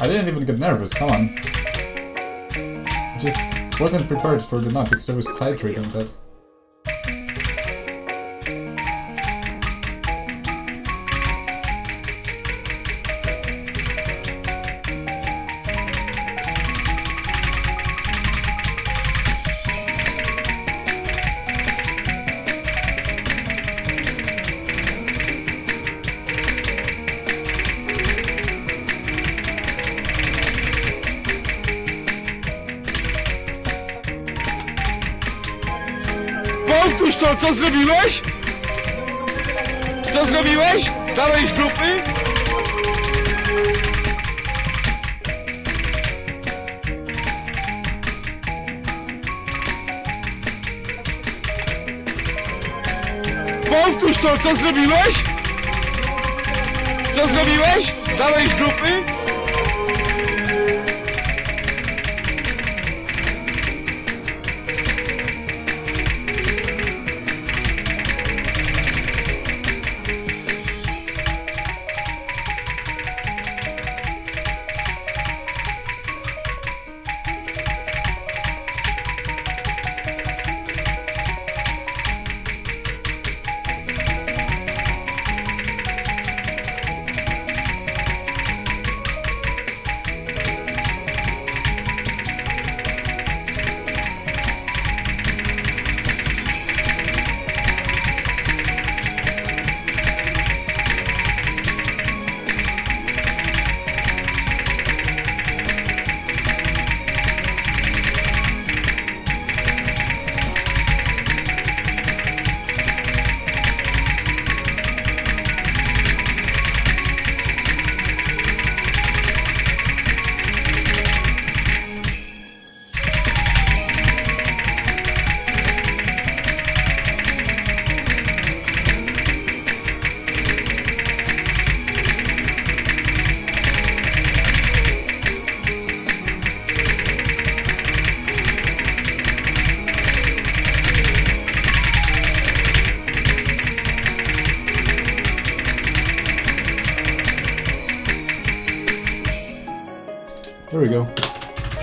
I didn't even get nervous, come on. Just wasn't prepared for the map because I was sidetracking that. Powtórz to, co zrobiłeś? Co zrobiłeś? Dałeś grupy? Powtórz to, co zrobiłeś? Co zrobiłeś? Dałeś grupy? There we go.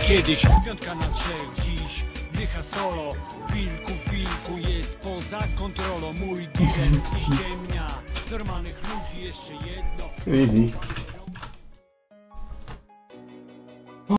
Kiedyś piątka na trzech, dziś dycha solo Wilku, wilku jest poza kontrolą Mój dealer ściemnia Normalnych ludzi jeszcze jedno Easy.